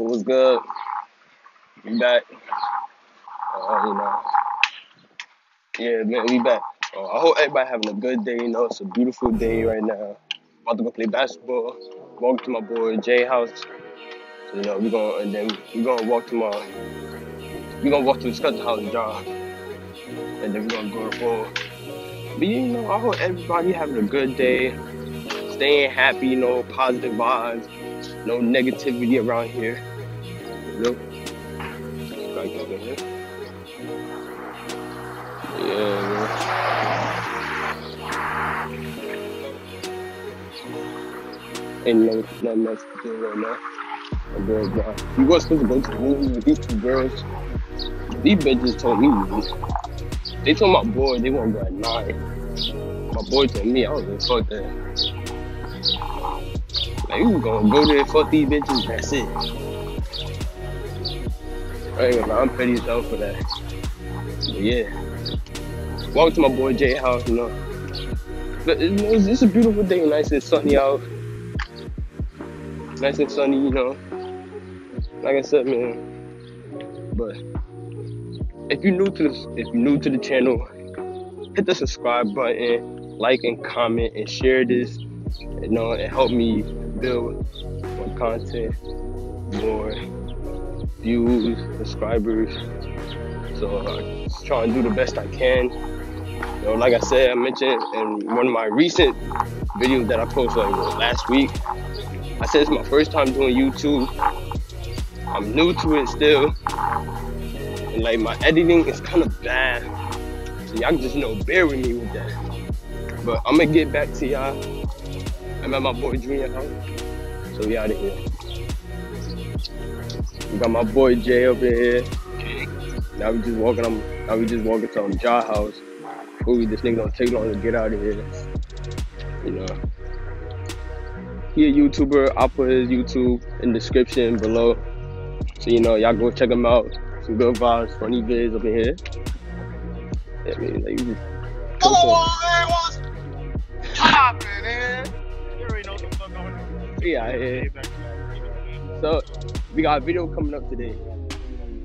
It was good. We back. Uh, you know. Yeah, man, we back. Uh, I hope everybody having a good day. You know, it's a beautiful day right now. About to go play basketball. Walk to my boy Jay house. So, you know, we gonna and then we gonna walk to my we gonna walk to his cousin's house, job, and then we gonna go to ball. But you know, I hope everybody having a good day, staying happy. You know, positive vibes, no negativity around here. Ain't no, else to right now. You was supposed to go to the movies with these two girls. These bitches told me, they told my boy they want to go at nine. My boy told me, I was like, fuck that. Like, you gonna go there, fuck these bitches, that's it. I ain't gonna lie, I'm petty as hell for that. But yeah. Walk to my boy Jay house, you know. But it's, it's a beautiful day, nice and sunny out. Nice and sunny, you know. Like I said, man. But if you're new to this, if you're new to the channel, hit the subscribe button, like and comment and share this, you know, and help me build more content, more views, subscribers. So I'm just trying to do the best I can. You like I said, I mentioned in one of my recent videos that I posted like what, last week. I said it's my first time doing YouTube. I'm new to it still. And like my editing is kind of bad. So y'all just know, bear with me with that. But I'm gonna get back to y'all. I'm at my boy Junior house. So we out of here. We got my boy Jay up in here. Now we just walking on now we just walking to um, Ja house. Hopefully this nigga don't take long to get out of here. You know. He a YouTuber. I'll put his YouTube in the description below. So you know, y'all go check him out. Some good vibes, funny vids up in here. Yeah, I mean, like, you just Hello, everyone. Poppin', man. You already know what going on. yeah, yeah. So we got a video coming up today.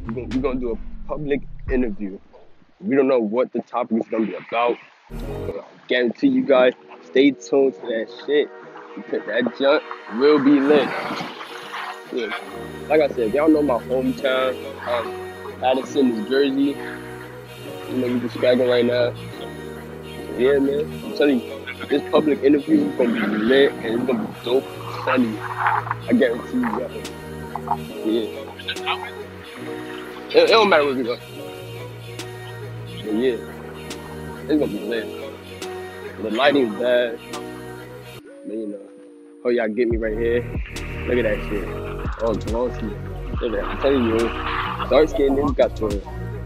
We're gonna, we're gonna do a public interview. We don't know what the topic is gonna be about. I guarantee you guys, stay tuned to that shit because that junk will be lit. Yeah. Like I said, y'all know my hometown, um, Edison, New Jersey. You know, we just scragging right now. Yeah, man. I'm telling you, this public interview is gonna be lit and it's gonna be dope, funny. I guarantee you guys. Yeah. It, it don't matter where we go. But yeah, it's gonna be lit. The lighting's bad. But you know, oh y'all get me right here. Look at that shit. Oh, glossy. Look at that. I'm telling you, dark skin, we got the,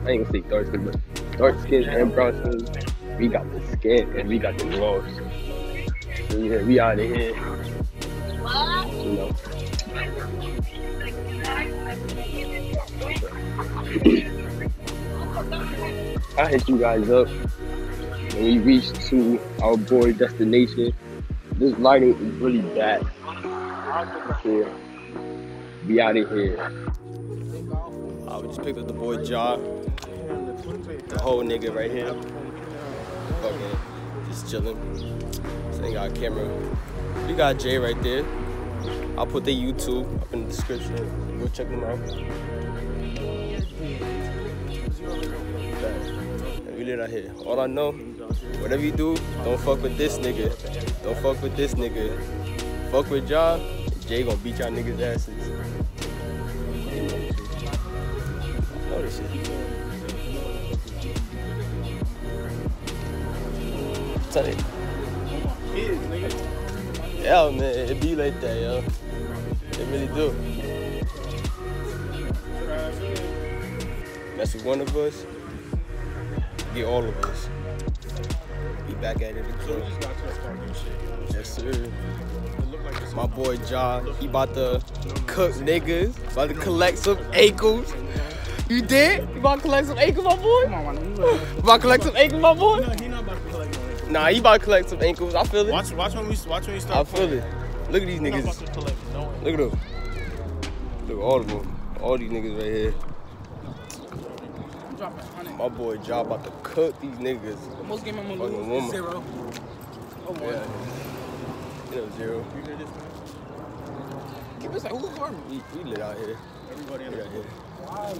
I ain't gonna say dark skin, but dark skin and brown skin. We got the skin and we got the gloss. So yeah, we out of here. You know. I hit you guys up when we reach to our boy destination. This lighting is really bad. Yeah. Be out of here. Uh, we just picked up the boy Jaw. The whole nigga right here. Fucking just chilling. This ain't got a camera. We got Jay right there. I'll put the YouTube up in the description. Go check them out. Out here. All I know, whatever you do, don't fuck with this nigga. Don't fuck with this nigga. Fuck with y'all, Jay gonna beat y'all niggas' asses. This shit. Tell. Kids. Yeah, man, it be like that, yo. It really do. That's one of us. Get all of us. Be back at it again. just got to start shit. Yes, sir. It looked like this. My boy Ja, he about to cook niggas. About to collect some ankles. You did? You about to collect some ankles, my boy? Come on, man. Uh, you About to collect some ankles, my boy? know, he not about to collect no ankles. Nah, he about to collect some ankles. I feel it. Watch, watch when we, watch when we start. I feel playing. it. Look at these He not about niggas. to collect no ankles. Look at them. Look, at all of them. All these niggas right here. I'm dropping 100. My boy Job about to cook these niggas. Most game I'm gonna Fucking lose woman. is zero. Oh, one. Yeah. You know, zero. You hear this, man? Keep it like, who's guard me? We, we lit out here. Everybody in We the out here. Why?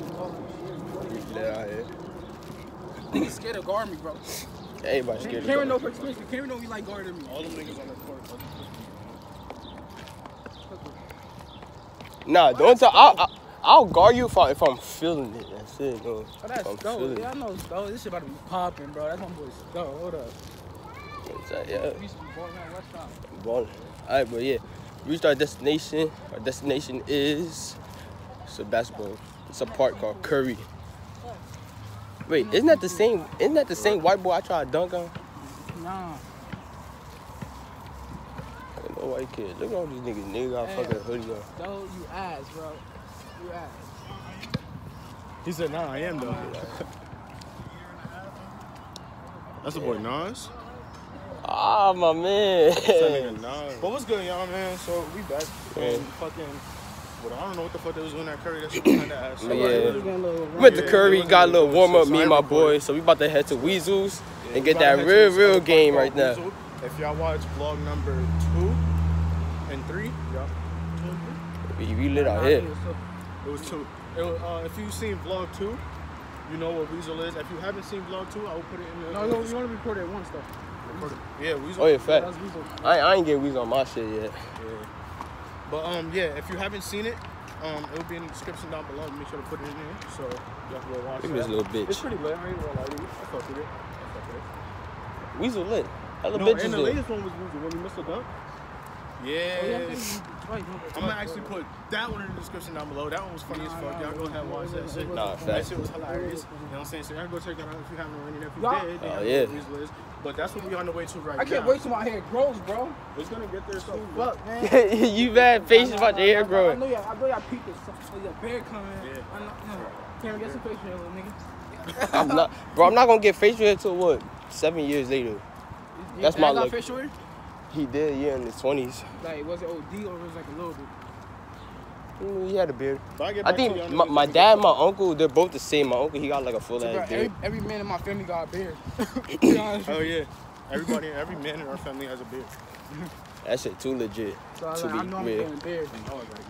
We lit out here. Niggas scared of guard me, bro. Everybody scared Camryn know of for experience. Camryn know we like guarding me. All them niggas on the court. bro. Nah, don't tell. I'll, I'll, I'll guard you if, I, if I'm feeling it. That's it, bro. Oh, that's If I'm dope. feeling Yeah, I know Stowe. This shit about to be popping, bro. That's my boy Stowe. Hold up. Yeah. We used to be balling out West Side. Ball. Alright, but yeah, we reached our destination. Our destination is it's a basketball. It's a park called Curry. Wait, isn't that the same? Isn't that the same white boy I tried to dunk on? Nah. No white kid. Look at all these niggas. Niggas got Hey. fucking hoodie on. Stowe, you ass, bro. You ass. He said, nah, I am though. That's the boy Nas. Ah, my man. That nigga But what's good, y'all, man? So we back from Yeah. fucking. But I don't know what the fuck they was doing at Curry. That's shit was kind of ass. Yeah. Yeah. Went to Curry, got a a little little warm up. so Me and my boy. So we about to head to Weasels Yeah, and get that real, real game right now. Weasel. If y'all watch vlog number two and three, yeah, two and. We, we lit out here. It was two. It was, uh, if you've seen vlog two, you know what Weasel is. If you haven't seen vlog two, I will put it in the. No, you want to record recorded it once, though. Yeah, Weasel. Oh yeah, Yeah, fact. Weasel. I, I ain't get Weasel on my shit yet. Yeah. But um, yeah, if you haven't seen it, um, it will be in the description down below. Make sure to put it in there, so y'all can go watch Look at this little bitch. It's pretty lit. I ain't gonna lie to you. I fuck with it. I fuck with it. Weasel lit. Hella No, bitches and the lit. latest one was Weasel when he missed the dunk. Yeah. yeah, I think you- right, you- I'm gonna actually put that one in the description down below. That one was funny as fuck. Y'all go ahead and watch that shit. Nah, That facts. shit was hilarious. You know what I'm saying? So y'all go check that out if you haven't already. And If you Y'all- did, then Oh, y'all yeah. know what But that's what we on the way to right now. I can't now. wait till my hair grows, bro. It's gonna get there soon. Fuck, man. you bad patience about your hair growing. I know y'all, I know y'all peeped this. Your beard coming. Yeah. I know, no. Camryn, get some picture, little nigga. I'm not, bro. I'm not gonna get facial hair till what? Seven years later. That's my guys got luck. facial hair? He did, yeah, in his twenties. Like, was it OD or was it like a little bit? Mm, He had a beard. But I, I think y'all my, my dad, and my uncle, they're both the same. My uncle, he got like a full so ass every, beard. every man in my family got a beard. To be honest with Oh yeah. Everybody, every man in our family has a beard. That shit too legit. So I, was To like, I be know I'm real. getting a beard. I always gotta.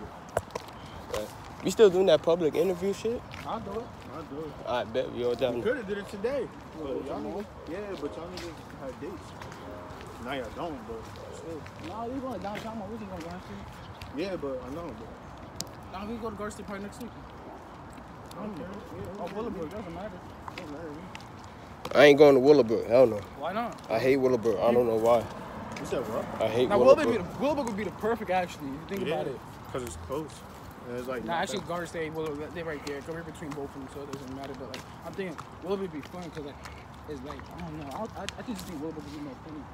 We still doing that public interview shit? I'll do it. I'll do it. I bet we all We down. could have did it today. But y'all niggas, yeah, but y'all niggas had dates. Now y'all don't, but still. No, we going downtown. We just going down street. Yeah, but I know, but No, we go to Garden State Park next week. I don't care. Yeah, Oh, Willowbrook, doesn't matter. don't matter. I ain't going to Willowbrook. Hell no. Why not? I hate Willowbrook. I don't know why. You said what? I hate Now, Willowbrook, be Willowbrook. Willowbrook would be the perfect, actually, if you think about it. Because it's close. And it's like, Nah, not actually, that- Garden State, Willowbrook, they're right there. Come here between both of them, so it doesn't matter. But like, I'm thinking Willowbrook would be fun because like, it's like I don't know. I, I, I just think Willowbrook would be more funny.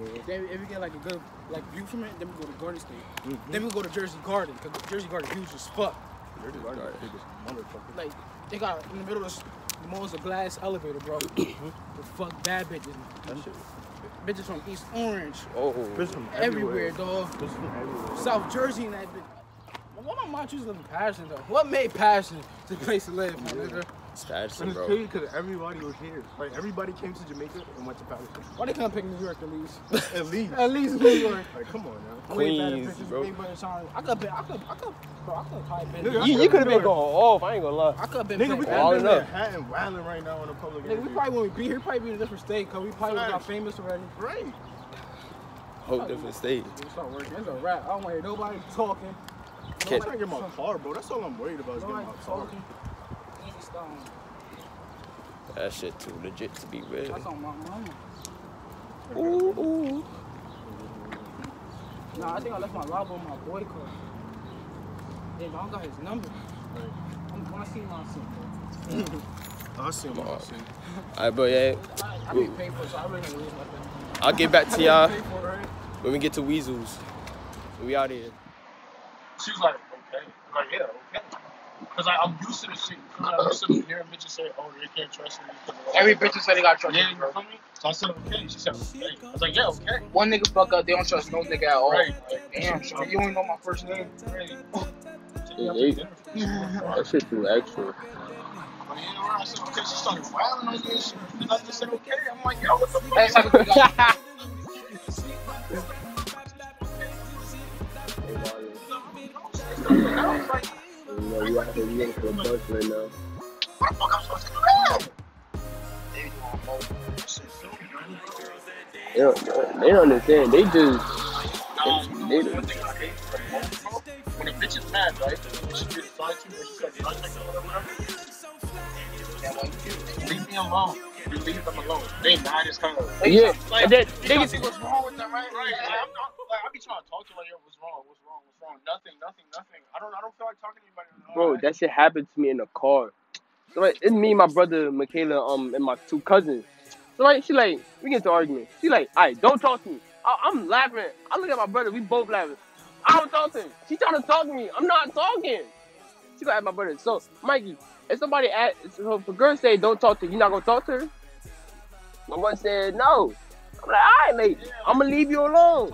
Yeah. Then if we get like a good like view from it, then we go to Garden State. Mhm. Then we go to Jersey Garden because Jersey Garden huge as fuck. They're the largest, biggest motherfucker. Like they got in the middle of the, the most a glass elevator, bro. With fuck bad bitches, That shit. bitches from East Orange, Oh, Bitch from everywhere, dog. Bitch from everywhere. South Jersey and that bitch. What my mom choose to live in Paterson though? What made Paterson the place to live, my nigga? It's And it's bro. crazy because everybody was here. Like, everybody came to Jamaica and went to Paterson. Why they couldn't pick New York at least? At least. At least New York. Like, come on now. Queens, bro. way better sound. I could, been, I could, I could, bro, I could probably been. Nigga, I You, you could have been going off. I ain't gonna lie. could have been. Nigga, we playing could All have been up. in Manhattan wilding right now in a public Nigga, we probably when we be here, probably be in a different state, cause we probably got Facts. famous already. Right. Whole different state. We start working. It's a wrap. I don't want to hear nobody talking. I'm trying to get my car, bro. That's all I'm worried about is getting my car. Talking. Easy stone. That shit too legit to be real. That's on my mama. Ooh, ooh. Nah, I think I left my lob on my boy car. Damn, I don't got his number. I'm, when I see him, I'll see him. I see him. I see him. Alright, but yeah, I, I be paid for it, so I really don't lose nothing. I'll get back to y'all Pay for it, right? when we get to Weasels. We out here. She was like, okay. I'm like, yeah, okay. Cause I, I'm used to this shit. Cause I'm used to hearing bitches say, "Oh, they can't trust me." Every bitch said they got trust Yeah, me, you bro. feel me? So I said, "Okay." She said, "Okay." I was like, "Yeah, okay." One nigga fuck up, they don't trust no nigga at all. Right. Like, damn, shorty, you ain't know my first name. Right. Yeah, they- That shit too extra. But yeah, when I said, okay, she started wilding on me. She, I just said, okay. I'm like, yo, what the fuck? That's how we got. You know, you out here looking for a bus right now. What the fuck I'm supposed to do? They? They don't, they don't understand. They just, they, one thing I hate for the most part, when a bitch is mad, right? She side to you, or she starts contact or whatever, leave me alone. Leave them alone. They mad as hell. yeah. Like, And then you they don't see what's wrong with them, right? Right. Like, I'm not, like, I be trying to talk to like, what's wrong? What's wrong? What's wrong? Nothing, nothing, nothing. I don't, I don't feel like talking to anybody. Bro, that shit happened to me in the car. So like, it's me, my brother, Michaela, um, and my two cousins. So like, she like, we get into argument. She like, alright, don't talk to me. I, I'm laughing. I look at my brother. We both laughing. I don't talk to him. She trying to talk to me. I'm not talking. She gonna ask my brother. So Mikey, if somebody ask, so if a girl say don't talk to you, you not gonna talk to her? My one said no. I'm like, alright, mate. I'm gonna leave you alone.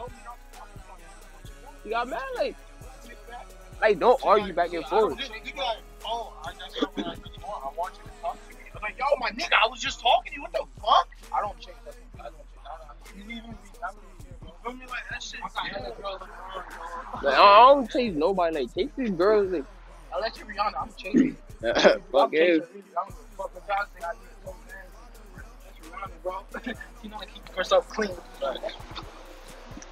You got mad, like, like don't argue back and oh, forth. You be like, oh, I, what I want. I want you to talk to me. I'm like, yo, my nigga, I was just talking to you. What the fuck? I don't change that. I don't change. I don't. You even be, I mean, you me? Like, that shit. I got hella girls around, bro. Like, I I don't chase nobody. Like chase these girls. Like, Unless you're Rihanna, I'm changing. fuck I'm it. really. I don't give fuck what y'all. I need to go Rihanna, bro. you know, to keep herself clean.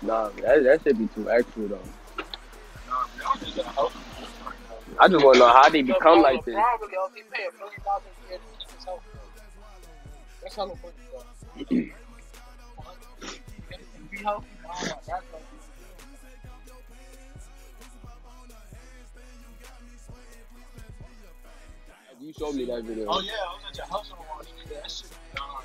Nah, that that should be too extra though. I just want to know how they become like this. LeBron really helped. He pay a million dollars a year to keep his health. That's how the money goes. If he healthy, that's what You showed me that video. Oh, yeah, I was at your house on one. Yeah, that shit. Nah.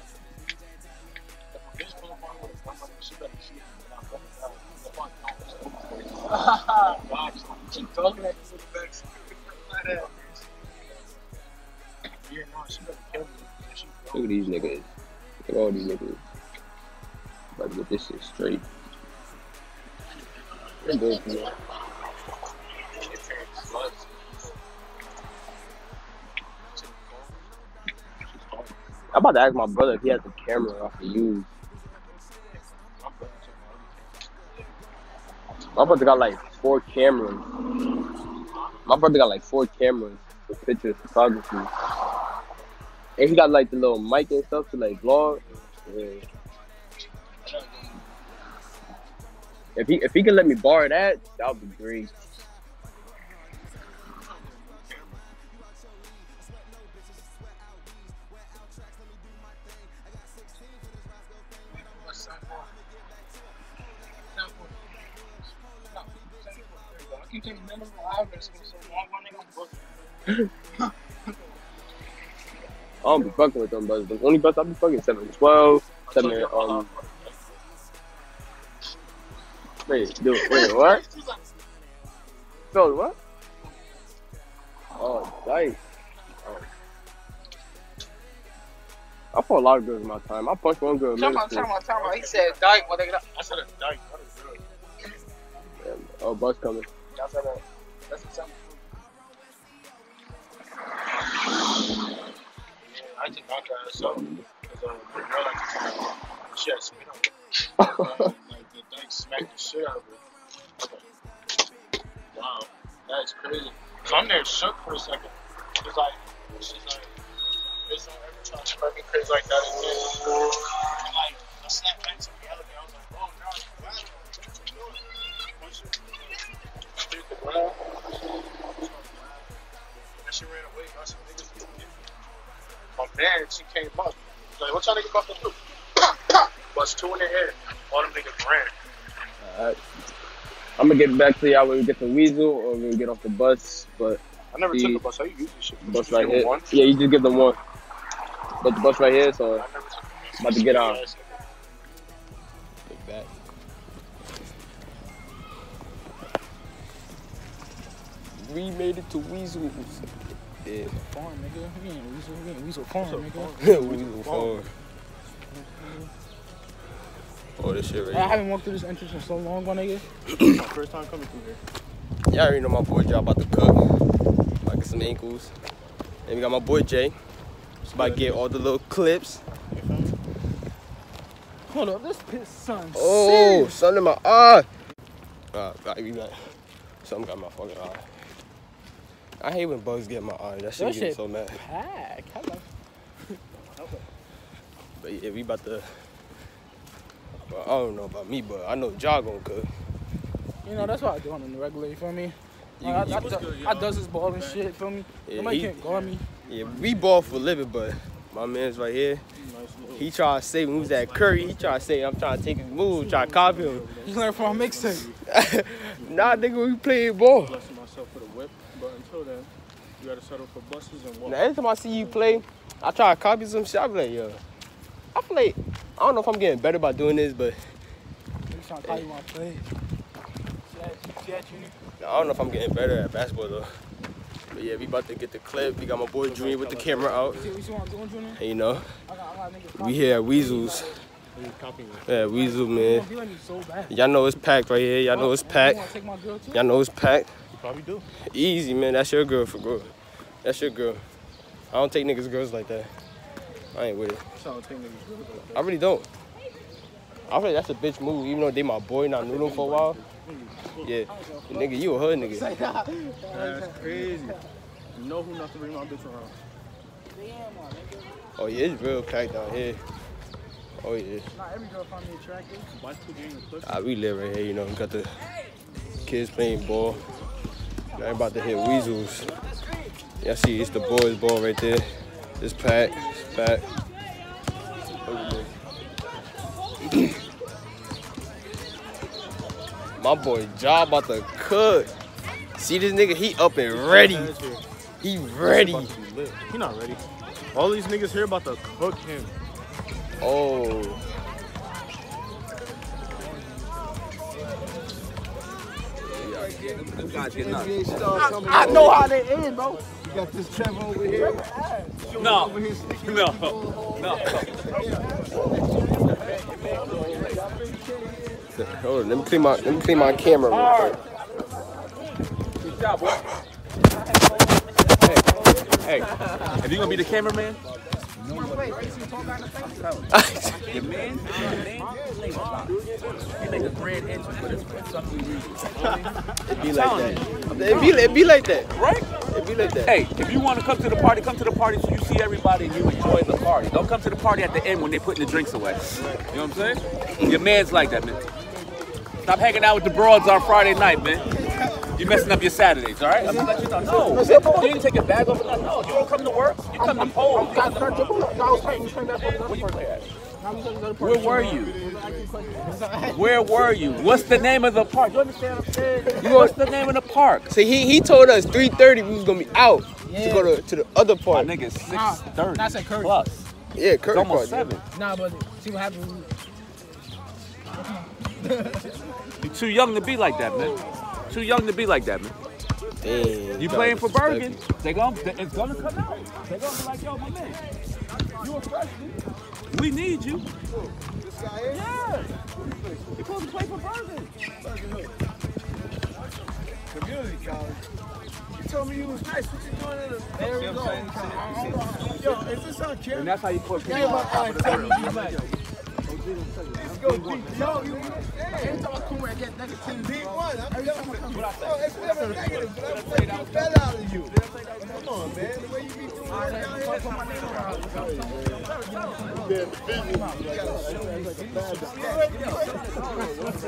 Look at these niggas. Look at all these niggas. About to get this shit straight. For. I'm about to ask my brother if he has a camera I can use. My brother got like four cameras. My brother got like four cameras for pictures, photography. And he got like the little mic and stuff to like vlog. Yeah. If he if he can let me borrow that, that would be great. I keep taking minimum hours, so long one nigga I'm booked. I don't be fucking with them buses. The only bus I be fucking seven twelve, seven um wait, dude, wait, what? Phil, what? Oh, dice. Oh. I fought a lot of girls in my time. I punched one girl in Time middle out, school. time out, time out. He said, dyke, what they got. I said a dyke. What is good? And, oh, bus coming. Said that. That's what's up. I just knocked her ass out. Because uh, the girl at the time, she had spit. Uh, like, the dyke smacked the shit out of her. I was like, wow, that's crazy. So I'm there shook for a second. She's like, she's like, bitch, don't ever try to smack me crazy like that again. My man, she came up. She's like, what y'all niggas about to do? Bust two in the head. All them niggas ran. Alright. I'm gonna get back to y'all when we get to Weasel or when we get off the bus, but I never The- took the bus. How you use this shit? the bus right here. one? Yeah, you just give them one. But the bus right here, so I never took the About to get on. Yes. Get back. we made it to Weasels. Yeah. Farm, nigga. We ain't Weasel. We ain't Weasel Farm, nigga. Weasel Farm. Oh, this shit right I haven't walked through this entrance in so long, my nigga. My first time coming through here. Y'all already know my boy Joe about to cook. I get some ankles. And we got my boy Jay. Just about to get all the little clips. You feel me? Hold up, this piss son. Oh, serious. something in my eye. Uh, I be like, something got my fucking eye. I hate when bugs get in my eye. That shit That shit- so mad. Pack. How about- But yeah, we about to. Well, I don't know about me, but I know Ja gonna cook. You know, that's what I do on the regular, you feel me? You- Like, I, you- I, do- I does this ball and shit, feel me? Yeah, Nobody he- can't guard me. Yeah, we ball for a living, but my man's right here. He try to say moves at Curry. He try to say I'm trying to take his move, try to copy him. You learn from my mixtape. nah, nigga, we playing ball. blessing myself with a whip, but until then, you gotta settle for buses and walk. Now, every time I see you play, I try to copy some shit. I be like, yo, I play. I don't know if I'm getting better by doing this, but You trying to call you my play. See that, see that, Junior? I don't know if I'm getting better at basketball though. But yeah, we about to get the clip. We got my boy Junior with the camera out. See, you see what I'm doing, Junior? And you know, I got, I got niggas we here at Weasels. He's copying me. Yeah, Weasel, man. gonna be like me so bad. Y'all know it's packed right here. Y'all know it's packed. wanna take my girl too? Y'all know it's packed. You probably do. Easy, man. That's your girl for good. That's your girl. I don't take niggas' girls like that. I ain't with it. So take niggas good like I really don't. I feel like that's a bitch move, even though they my boy and I knew them for a while. Yeah, nigga, you a hood nigga. That's crazy. You know who not to bring my bitch around. Oh yeah, it's real packed down here. Oh yeah. Not every girl find me attractive. Why two gang of pussy? Ah, we live right here, you know. We got the kids playing ball. Now I'm about to hit weasels. Y'all see, it's the boys' ball right there. It's packed. It's packed. My boy Ja about to cook. See this nigga, he up and ready. He ready. About to be lit. He not ready. All these niggas here about to cook him. Oh. I know how they end, bro. You got this Trevor over here. No, Over here no, no. Hold on, let me clean my let me clean my camera real quick. Good job, boy. Hey, hey, if you gonna be the cameraman, your man, your man, he make a grand entrance, but it's for some reason. It be like that. It be, it be like that. Right? It be like that. Hey, if you want to come to the party, come to the party so you see everybody and you enjoy the party. Don't come to the party at the end when they're putting the drinks away. You know what I'm saying? Your man's like that, man. Stop hanging out with the broads on Friday night, man. You're messing up your Saturdays, all right? I'm gonna let you know. No, you didn't take your bag off. No, you don't come to work. You come to pole. You come to Where you play at? Where were you? Where were you? What's the name of the park? You understand what I'm saying? What's the name of the park? See, he he told us 3:30 we was gonna be out to go to, to the other park. My part. nigga, is Nah, 6:30 that's at Curry. plus. Yeah, It's Curry almost part. seven. Nah, but see what happens. You're too young to be like that, man. Too young to be like that, man. Damn, You playing for disrespect Bergen? They gon' it's gonna come out. They gonna be like, yo, my man, you a freshman. We need you. This guy here? Yeah. You supposed to play for Bergen. Community college. You told me you was nice. What you doing in the There we go. Yo, is this on camera? And that's how you put people Yeah, on but top I of the Let's go deep. Yo, you Every time I come here, I get negative. deep one. I'm telling you. Oh, it's never negative, but I'm taking the fell out of you. Come on, man. The way you be doing work down here.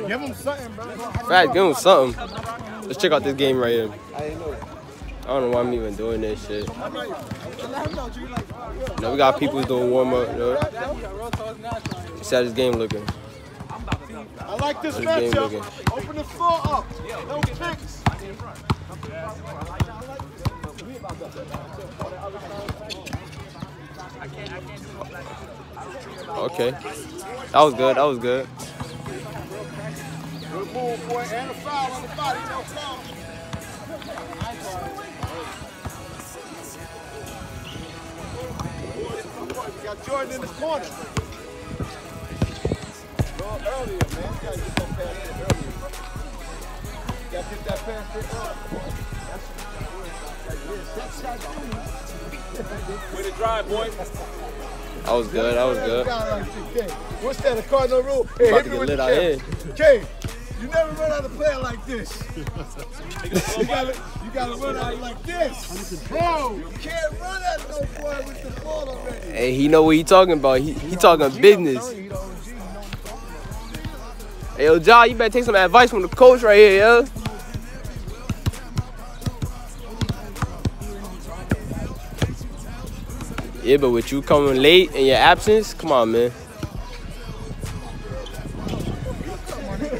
Give him something, bro. Fact, give him something. Let's check out this game right here. I don't know why I'm even doing this shit. No, we got people doing warm up. You know? Let's see how this game looking. I like this matchup. Open the floor up. No kicks. Okay. That was good. That was good. Good move, boy. And a foul on the body. No foul. Jordan in the corner. Go earlier, man. You gotta get that pass in earlier. You gotta get that pass in earlier. Way to drive, boy. That was good. That was good. What's that? A cardinal rule? Hey, About hit to get lit the out here. Kay, you never run out of player like this. you gotta, you gotta run out like this. Bro, you can't run at no boy with the ball already. Hey, he know what he talking about. He he talking business. Hey, yo, John, you better take some advice from the coach right here, yo. Yeah, but with you coming late in your absence, come on, man.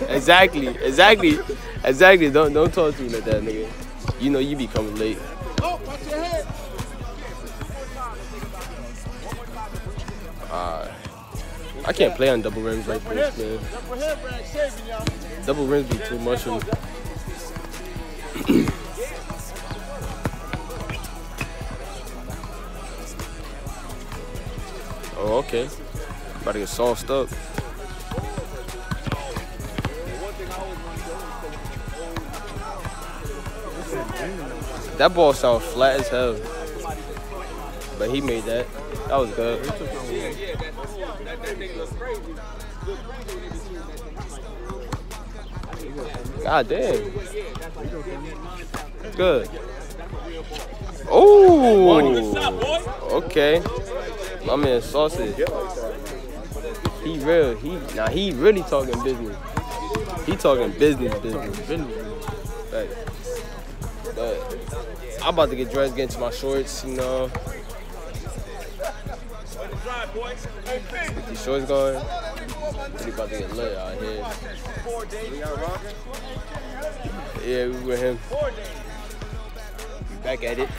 Exactly, exactly, exactly. Don't don't talk to me like that, nigga. You know you be coming late. I can't play on double rims like this, man. Double rims be too much oh, okay. About to get sauced up. That ball sound flat as hell. But he made that. That was good. God damn. Good. Oh. Okay. My man sausage. He real. He now he really talking business. He talking business business. business. Right. But I'm about to get dressed, get into my shorts, you know. These shorts going. Really about to get lit out here. Yeah, we with him. We back at it.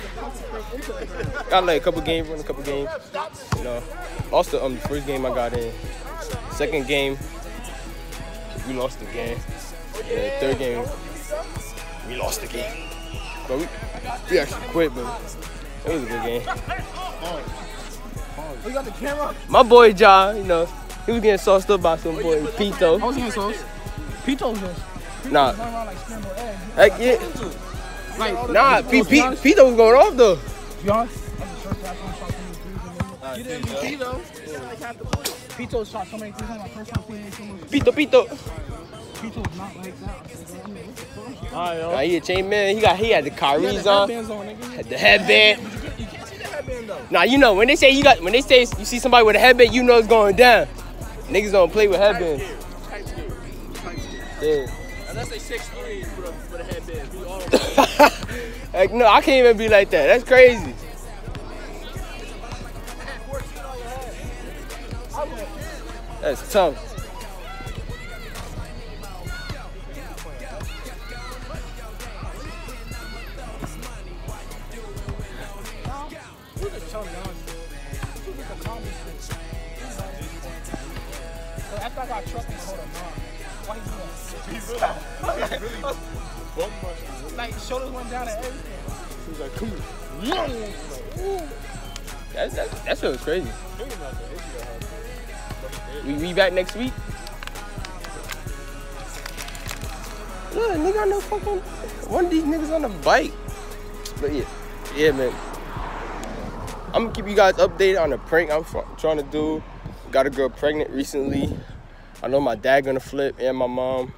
Got like a couple games, run a couple games. You know, the um the first game I got in. Second game, we lost the game. Third game, we lost the game. But we, we actually quit, but it was a good game. You got the camera? My boy John, you know, he was getting sauced up by some boy I Pito. was getting sauce. Pito's just. Nah, around like scrambled eggs. heck yeah. Like, Nah, P- P- Pito. Pito was going off though. Be honest. I'm the first guy to shot so many threes in the league. You didn't beat Pito. Pito shot so many threes in my first time seeing. Pito, Pito. Pito's not like that. Nah, he a chain man. He got he had the Kyrie's on, Headbands on, nigga. had the headband. Headband though. Nah, you know when they say you got when they say you see somebody with a headband, you know it's going down. Niggas don't play with headbands. Yeah. Unless they six three a, with a headband. We all like no, I can't even be like that. That's crazy. That's tough. I got trucked and hold on, why he do that? He really bum mushed Like shoulders went down and everything. He was like, come here. That's that, that shit was crazy. Thinking about that, he got hurt. We we back next week. Look, nigga on the fucking one of these niggas on the bike. But yeah, yeah, man. I'm gonna keep you guys updated on the prank I'm trying to do. Got a girl pregnant recently. I know my dad gonna flip and my mom,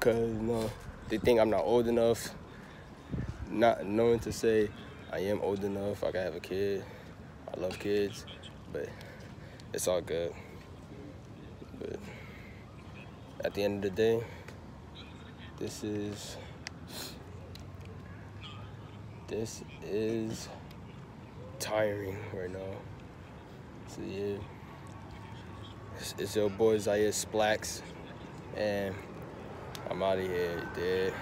cause you know they think I'm not old enough. Not knowing to say I am old enough. I can have a kid. I love kids, but it's all good. But at the end of the day, this is this is tiring right now. So yeah, it's, your boy Zaire Splax, and I'm out of here, dude.